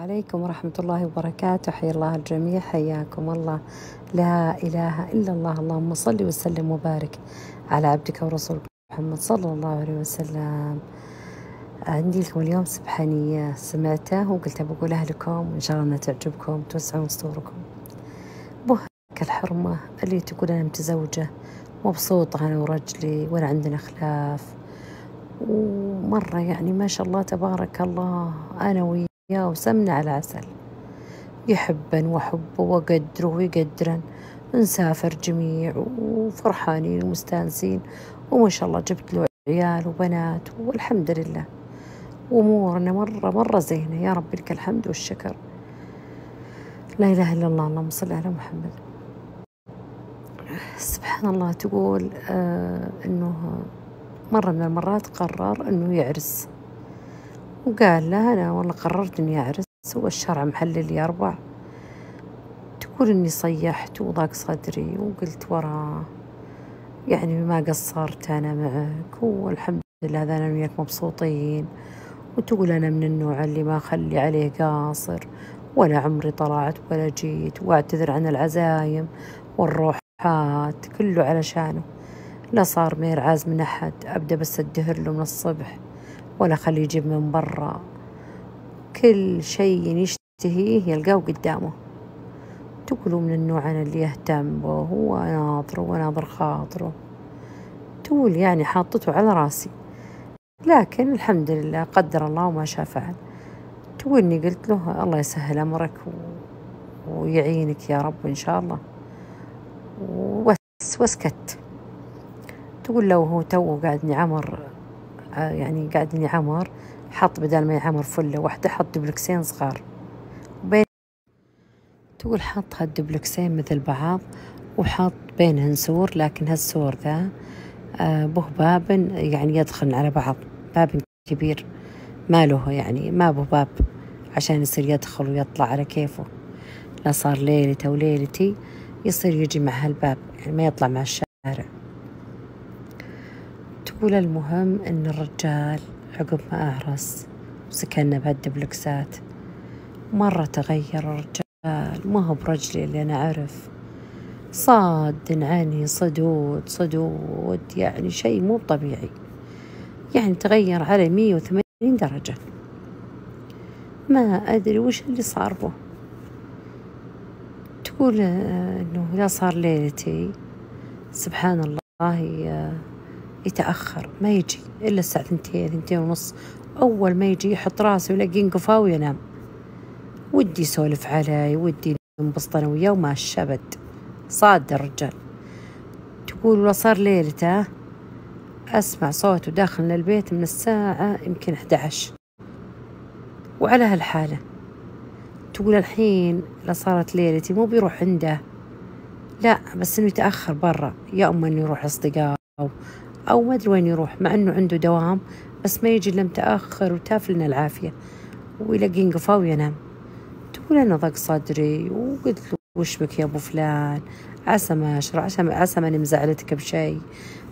عليكم ورحمة الله وبركاته. حيا الله الجميع. حياكم الله. لا إله إلا الله. اللهم صل وسلم وبارك على عبدك ورسولك محمد صلى الله عليه وسلم. عندي لكم اليوم سبحانية سمعته وقلت بقولها لكم وإن شاء الله أنها تعجبكم توسعون صدوركم. بهك الحرمة اللي تقول أنا متزوجة مبسوطة أنا ورجلي ولا عندنا خلاف. ومرة يعني ما شاء الله تبارك الله أنا وياه وسمنة على عسل. يحبن وأحبه وأقدره ويقدرن. نسافر جميع وفرحانين ومستانسين. وما شاء الله جبت له عيال وبنات والحمد لله. وأمورنا مرة مرة زينة. يا رب لك الحمد والشكر. لا إله إلا الله. اللهم صل على محمد. سبحان الله. تقول آه إنه مرة من المرات قرر إنه يعرس. وقال له أنا والله قررت إني أعرس والشرع محلل لي أربع. تقول إني صيحت وضاق صدري وقلت وراه يعني ما قصرت أنا معك والحمد لله أنا وياك مبسوطين. وتقول أنا من النوع اللي ما أخلي عليه قاصر ولا عمري طلعت ولا جيت وأعتذر عن العزايم والروحات كله علشانه. لا صار مير عاز من أحد أبدأ بس أدهر له من الصبح. ولا خليه يجيب من برا. كل شيء يشتهيه يلقاه قدامه. تقولوا من النوع أنا اللي يهتم به وناظره وناظر خاطره. تقول يعني حاطته على راسي. لكن الحمد لله قدر الله وما شاء فعل. تقول إني قلت له الله يسهل أمرك. ويعينك يا رب إن شاء الله. وبس وسكت. تقول لو هو تو قاعد يعمر يعني قاعد يعمر حط بدل ما يعمر فلة واحدة حط دبلكسين صغار. وبين تقول حط هالدبلكسين مثل بعض وحط بينهن سور لكن هالسور ذا به باب يعني يدخل على بعض. باب كبير ما له يعني ما به باب عشان يصير يدخل ويطلع على كيفه. لا صار ليلته وليلتي يصير يجي مع هالباب يعني ما يطلع مع الشارع. تقول المهم إن الرجال عقب ما أعرس وسكننا بهالدبلكسات مرة تغير الرجال ما هو برجلي اللي أنا أعرف. صاد عني صدود صدود يعني شيء مو طبيعي. يعني تغير على مية وثمانين درجة. ما أدري وش اللي صار به. تقول إنه لا صار ليلتي. سبحان الله يتأخر ما يجي إلا الساعة ثنتين ثنتين ونص. أول ما يجي يحط راسه يلاقي انقفا وينام. ودي يسولف علي ودي ننبسط أنا وياه وما الشبد صاد الرجال تقول والله صار ليلته أسمع صوته داخل للبيت من الساعة يمكن 11 وعلى هالحالة تقول الحين لا صارت ليلتي مو بيروح عنده. لا بس إنه يتأخر برا. يا اما إنه يروح أصدقائه أو ما أدري وين يروح مع إنه عنده دوام بس ما يجي إلا متأخر وتافلنا العافية. ويلاقي انقفا وينام تقول أنا ضاق صدري وقلت له وش بك يا أبو فلان؟ عسى ما اشرع عسى ماني مزعلتك بشيء.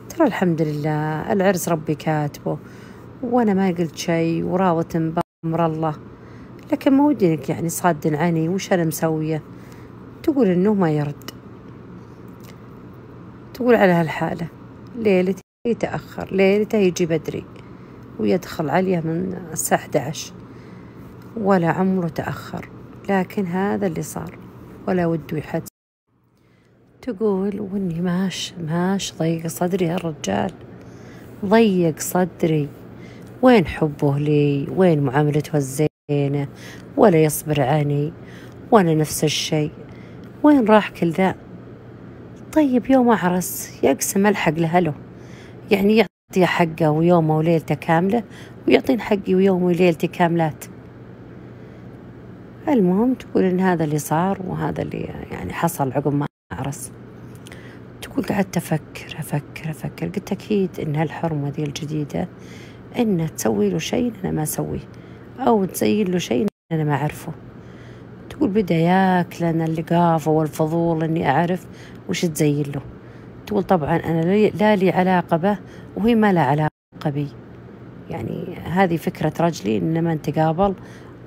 ترى الحمد لله العرس ربي كاتبه. وأنا ما قلت شيء وراضة بأمر الله. لكن ما ودي إنك يعني صاد عني وش أنا مسوية؟ تقول إنه ما يرد. تقول على هالحالة. ليلتي يتأخر ليلته يجي بدري ويدخل عليه من الساعة 11 ولا عمره تأخر. لكن هذا اللي صار ولا وده يحد. تقول وإني ماش ماش ضيق صدري هالرجال ضيق صدري. وين حبه لي؟ وين معاملته الزينة؟ ولا يصبر عني وأنا نفس الشيء. وين راح كل ذا؟ طيب يوم أعرس يقسم ألحق لهله يعني يعطي حقه ويومه وليلته كاملة ويعطين حقي ويومي وليلتي كاملات. المهم تقول إن هذا اللي صار وهذا اللي يعني حصل عقب ما أعرس تقول قعدت أفكر أفكر أفكر. قلت أكيد إن هالحرمة ذي الجديدة إنها تسوي له شيء أنا ما أسويه أو تزين له شيء أنا ما أعرفه. تقول بدأ ياكلنا اللقافة والفضول إني أعرف وش تزين له. تقول طبعا أنا لا لي علاقة به وهي ما لها علاقة بي. يعني هذه فكرة رجلي إنما نتقابل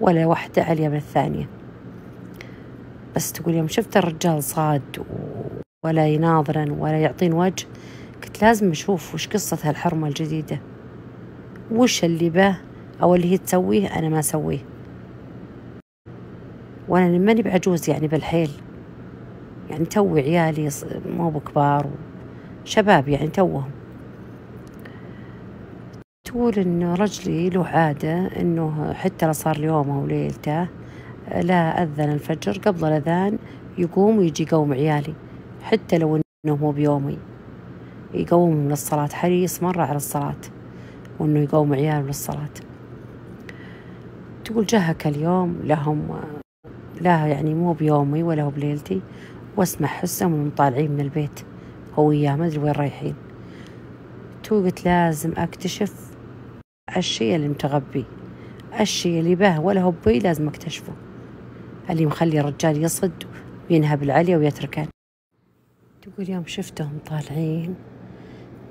ولا واحدة عالية من الثانية. بس تقول يوم شفت الرجال صاد ولا يناظرن ولا يعطين وجه قلت لازم أشوف وش قصة هالحرمة الجديدة. وش اللي به أو اللي هي تسويه أنا ما أسويه. وأنا ماني بعجوز يعني بالحيل. يعني توي عيالي مو بكبار شباب يعني توهم. تقول إنه رجلي له عادة إنه حتى لو صار يومه وليلته لا أذن الفجر قبل الأذان يقوم ويجي يقوم عيالي حتى لو إنه مو بيومي. يقومهم للصلاة حريص مرة على الصلاة وإنه يقوم عياله للصلاة. تقول جهك اليوم لهم لا يعني مو بيومي ولا هو بليلتي واسمع حسهم وهم طالعين من البيت. هو وياه ما أدري وين رايحين. تو قلت لازم أكتشف الشيء اللي متغبي الشيء اللي به ولا هو بي لازم أكتشفه. اللي مخلي الرجال يصد وينهب العليا ويتركن تقول يوم شفتهم طالعين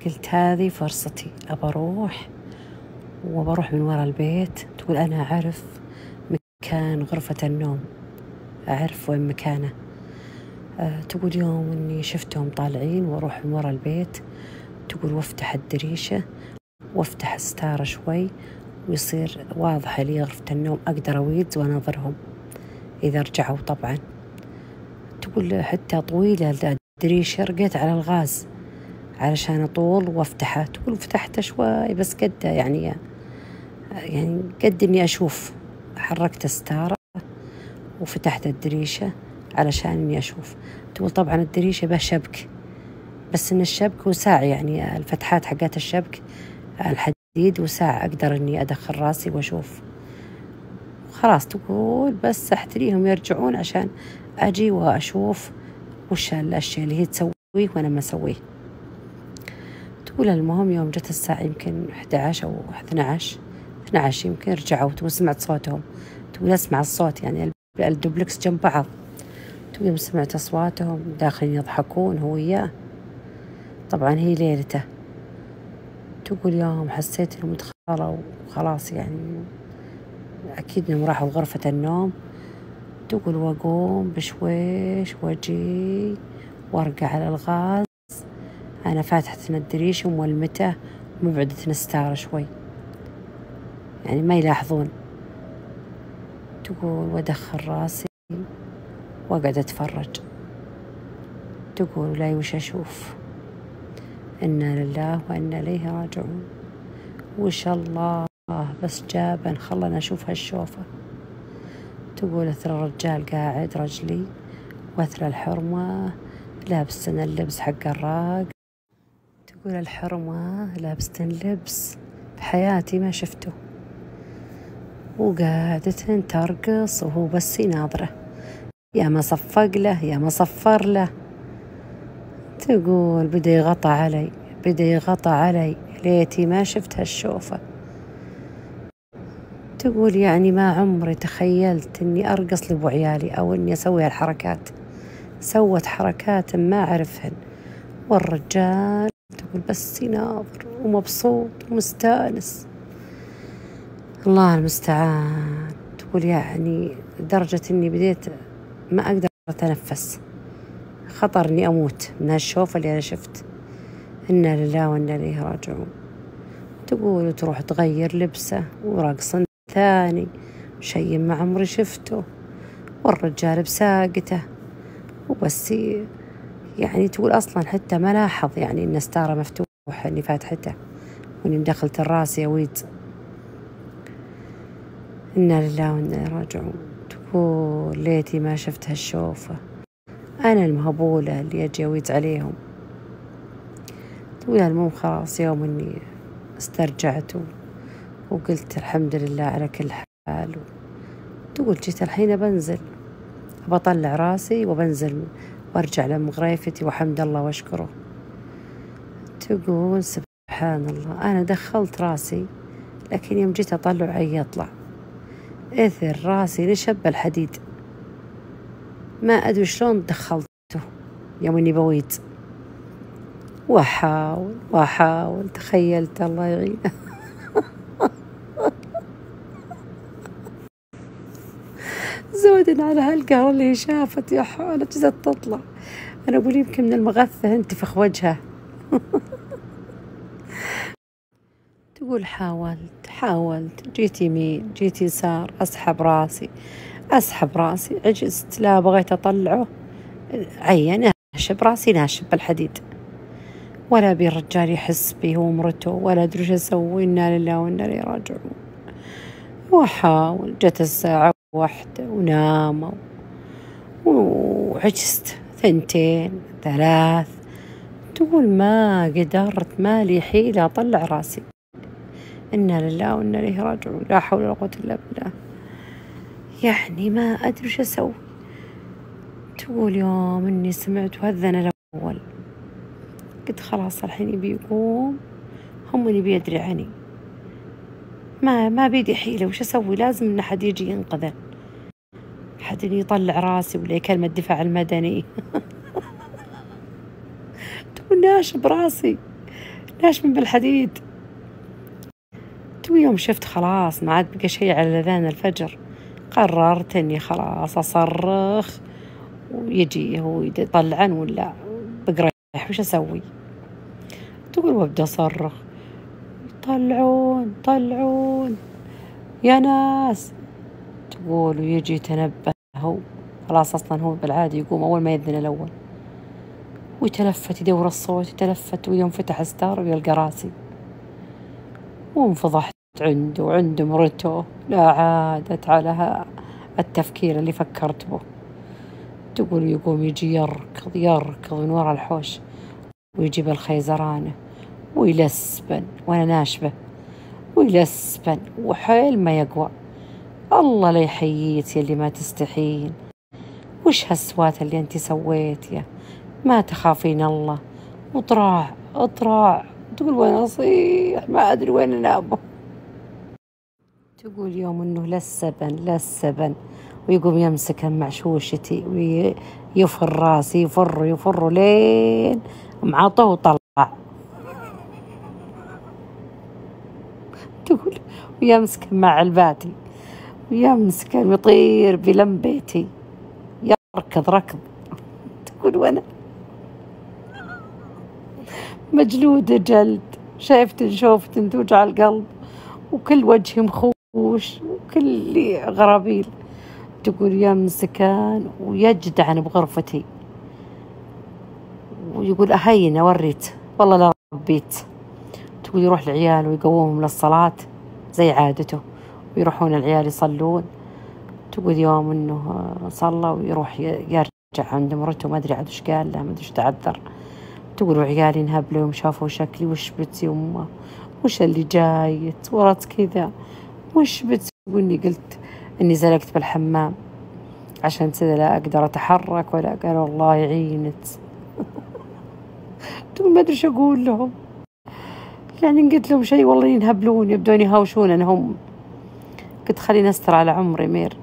قلت هذه فرصتي أبى أروح وبروح من وراء البيت. تقول أنا أعرف مكان غرفة النوم أعرف وين مكانه. تقول يوم إني شفتهم طالعين وأروح من وراء البيت تقول وافتح الدريشة وافتح الستارة شوي ويصير واضحة لي غرفة النوم أقدر أويدز وأناظرهم إذا رجعوا طبعا. تقول حتى طويلة الدريشة رقيت على الغاز علشان أطول وأفتحه. تقول فتحته شوي بس قد يعني يعني قد إني أشوف حركت الستارة وفتحت الدريشة. علشان إني أشوف. تقول طبعا الدريشة به شبك. بس إن الشبك وساع يعني الفتحات حقات الشبك الحديد وساع أقدر إني أدخل راسي وأشوف. خلاص تقول بس أحتريهم يرجعون عشان أجي وأشوف وش الأشياء اللي هي تسويه وأنا ما أسويه. تقول المهم يوم جت الساعة يمكن 11 أو 12 12 يمكن رجعوا تقول سمعت صوتهم. تقول أسمع الصوت يعني الدوبلكس جنب بعض. يوم سمعت أصواتهم داخلين يضحكون هو وياه. طبعا هي ليلته. تقول يوم حسيت إنهم دخلوا وخلاص يعني أكيد إنهم راحوا غرفة النوم. تقول وأقوم بشويش وأجي وأرقع على الغاز. أنا فاتحة الدريش ومولمته ومبعدة الستارة شوي. يعني ما يلاحظون. تقول وأدخل راسي. واقعد أتفرج. تقول لا وش أشوف؟ إنا لله وإنا إليه راجعون. وش الله؟ بس جابن خلنا نشوف هالشوفة. تقول أثر الرجال قاعد رجلي وأثر الحرمة لابس اللبس حق الراق. تقول الحرمة لابسة اللبس بحياتي ما شفته. وقاعدة ترقص وهو بس يناظره. يا ما صفق له يا ما صفر له. تقول بدا يغطى علي بدا يغطى علي ليتي ما شفت هالشوفة. تقول يعني ما عمري تخيلت إني أرقص لابو عيالي أو إني أسوي هالحركات. سوت حركات ما أعرفهن. والرجال تقول بس يناظر ومبسوط ومستانس. الله المستعان. تقول يعني لدرجة إني بديت ما أقدر أتنفس. خطر إني أموت من هالشوفة اللي أنا شفت. إنا لله وإنا إليه راجعون. تقول وتروح تغير لبسه ورقص ثاني شيء ما عمري شفته. والرجال بساقته. وبس يعني تقول أصلا حتى ما لاحظ يعني إن ستارة مفتوحة إني فاتحته. وإني مدخلت الرأس ويد إنا لله وإنا راجعون. تقول ليتي ما شفت هالشوفة. أنا المهبولة اللي أجي أويز عليهم. تقول المهم خلاص يوم إني استرجعت وقلت الحمد لله على كل حال. تقول جيت الحين بنزل. بطلع راسي وبنزل وأرجع لمغريفتي وحمد الله وأشكره. تقول سبحان الله أنا دخلت راسي لكن يوم جيت أطلع أي يطلع. إثر راسي نشب الحديد. ما أدري شلون دخلته يوم إني بويت. وأحاول وأحاول تخيلت الله يعينه. زود على هالقهر اللي شافت يا حالة جزت تطلع. أنا أقول يمكن من المغثة انتفخ وجهه تقول حاولت حاولت. جيت يمين جيت يسار أسحب راسي. أسحب راسي. عجزت. لا بغيت أطلعه. عين ناشب راسي ناشب بالحديد. ولا بي الرجال يحس بي هو مرته. ولا أدري شو أسوي إنا لله وإنا إليه راجعون. وأحاول جت الساعة واحدة وناموا. وعجزت. ثنتين ثلاث. تقول ما قدرت ما لي حيلة أطلع راسي. إنا لله وإنا إليه راجعون. لا حول ولا قوة إلا بالله. يعني ما أدري شو أسوي. تقول يوم إني سمعت وهذن الأول. قلت خلاص الحين يبي يقوم. هم اللي بيدري عني. ما ما بيدي حيلة وش أسوي؟ لازم إن أحد يجي ينقذه. أحد يطلع راسي ولا يكلم الدفاع المدني. تقول ناشب راسي ناشب بالحديد. تو يوم شفت خلاص ما عاد بقى شيء على اذان الفجر. قررت اني خلاص أصرخ ويجي هو يطلعن ولا بقريح وش أسوي؟ تقول وأبدأ أصرخ. طلعون طلعون. يا ناس! تقول ويجي يتنبه هو. خلاص أصلا هو بالعادة يقوم أول ما يذن الأول. ويتلفت يدور الصوت يتلفت ويوم فتح ستار ويلقى راسي. وانفضحت. عنده وعند مرته لا عادت على التفكير اللي فكرت به تقول يقوم يجي يركض يركض من ورا الحوش ويجيب الخيزرانة ويلسبن وأنا ناشبة ويلسبن وحيل ما يقوى. الله لا يحييك يلي ما تستحين وش هالسوات اللي أنت سويتيا ما تخافين الله. وطراع اطراع تقول وين أصيح؟ ما أدري وين انامه تقول يوم إنه للسبن للسبن ويقوم يمسك معشوشتي ويفر راسي يفر يفر لين معطه وطلع. تقول ويمسك مع علباتي ويمسك ويطير بلمبيتي يركض ركض. تقول وأنا مجلودة جلد شايفت شوفت توجع القلب وكل وجهي مخوش وكل غرابيل تقول يا مسكان ويجدعن بغرفتي. ويقول أهين وريت والله لا ربيت. تقول يروح العيال ويقومهم للصلاة زي عادته. ويروحون العيال يصلون. تقول يوم إنه صلى ويروح يرجع عند مرته ما أدري عاد وش قال له ما أدري وش تعذر. تقول وعيالي انهبلوا يوم شافوا شكلي وش بت يمه وش اللي جاي ورت كذا. وش بت اني قلت إني زلقت بالحمام. عشان كذا لا أقدر أتحرك ولا قال الله يعينك ما أدري أقول لهم. يعني قلت لهم شيء والله ينهبلون يبدون يهاوشون انهم قلت خليني أستر على عمري مير.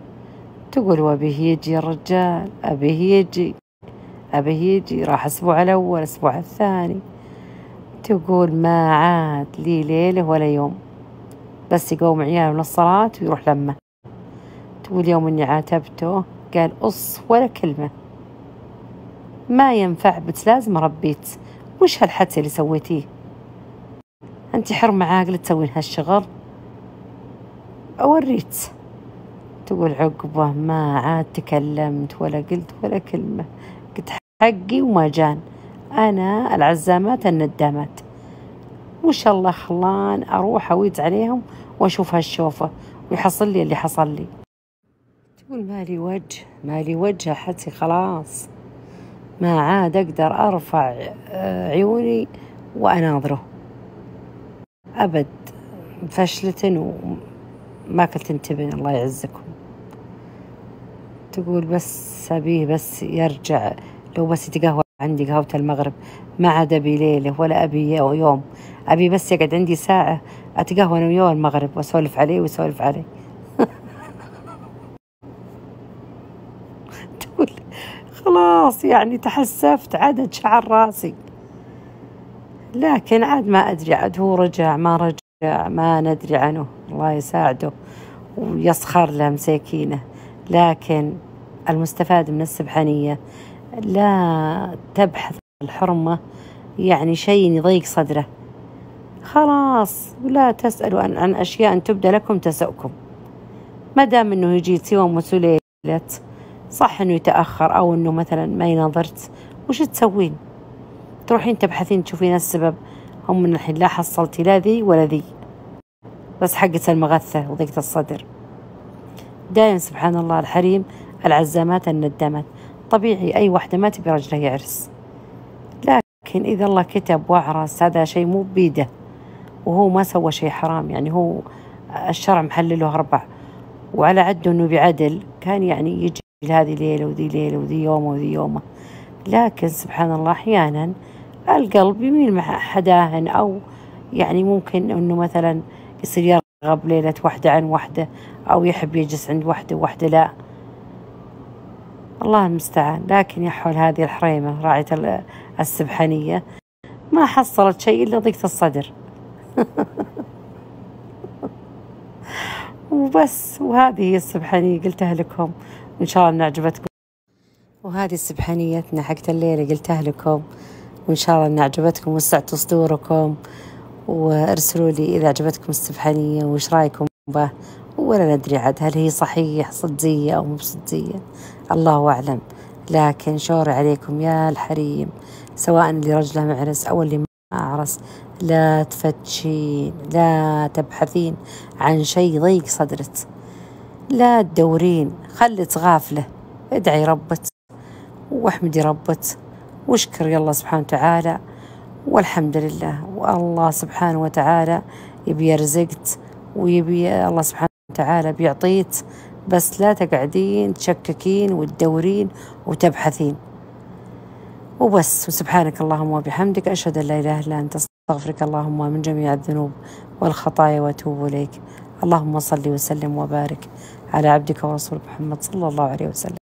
تقول وابيه يجي الرجال ابيه يجي ابيه يجي. راح أسبوع الأول أسبوع الثاني. تقول ما عاد لي ليلة ولا يوم. بس يقوم عياله للصلاة ويروح لمه تقول يوم إني عاتبته قال قص ولا كلمة. ما ينفع بس لازم ربيت وش هالحدث اللي سويتيه؟ أنت حرمة عاقلة تسوين هالشغل. أوريت. تقول عقبة ما عاد تكلمت ولا قلت ولا كلمة. قلت حقي وما جان. أنا العزامات الندامات. وش الله خلان أروح أويت عليهم وأشوف هالشوفة ويحصل لي اللي حصل لي. تقول مالي وجه مالي وجه حتى خلاص. ما عاد أقدر أرفع آه، عيوني وأناظره. أبد فشلة وما كنت انتبه الله يعزكم. تقول بس أبيه بس يرجع لو بس يتقهوى. عندي قهوة المغرب ما عاد أبي ليلة ولا أبي يوم. أبي بس يقعد عندي ساعة أتقهوى أنا وياه المغرب وأسولف عليه ويسولف عليه تقول خلاص يعني تحسفت عدد شعر راسي. لكن عاد ما أدري عاد هو رجع ما رجع ما ندري عنه. الله يساعده ويسخر له مساكينه. لكن المستفاد من السبحانية لا تبحث الحرمة يعني شيء يضيق صدره. خلاص لا تسألوا عن, عن أشياء تبدأ لكم تسؤكم ما دام إنه يجي سوى مسؤولية صح إنه يتأخر أو إنه مثلا ما يناظرت وش تسوين؟ تروحين تبحثين تشوفين السبب. هم من الحين لا حصلتي لا ذي ولا ذي. بس حقت المغثة وضيقة الصدر. دايم سبحان الله الحريم العزامات الندامات. طبيعي أي واحدة ما تبي رجلها يعرس. لكن إذا الله كتب وعرس هذا شيء مو بيده وهو ما سوى شيء حرام يعني هو الشرع محلله أربع. وعلى عده أنه بعدل كان يعني يجي هذه ليلة وذي ليلة وذي يومه وذي يومه. لكن سبحان الله أحيانا القلب يميل مع حداهن أو يعني ممكن أنه مثلا يصير يرغب ليلة واحدة عن واحدة أو يحب يجلس عند واحدة وواحدة لا. الله المستعان. لكن يا حول هذه الحريمة راعية السبحانية. ما حصلت شيء إلا ضيقة الصدر. وبس وهذه هي السبحانية قلتها لكم. إن شاء الله عجبتكم. وهذه سبحانيتنا حقت الليلة قلتها لكم. وإن شاء الله إن عجبتكم. وسعتوا صدوركم. وارسلوا لي إذا عجبتكم السبحانية وإيش رأيكم به. ولا ندري عاد هل هي صحيح صدزية أو مو صدزية الله أعلم. لكن شوري عليكم يا الحريم سواء اللي رجله معرس أو اللي ما أعرس لا تفتشين لا تبحثين عن شيء ضيق صدرك. لا تدورين خلت غافلة ادعي ربك واحمدي ربك واشكر الله سبحانه وتعالى والحمد لله. والله سبحانه وتعالى يبي يرزقت ويبي الله سبحانه وتعالى بيعطيت بس لا تقعدين تشككين وتدورين وتبحثين. وبس وسبحانك اللهم وبحمدك أشهد أن لا إله إلا أنت أستغفرك اللهم من جميع الذنوب والخطايا وأتوب إليك. اللهم صل وسلم وبارك على عبدك ورسولك محمد صلى الله عليه وسلم.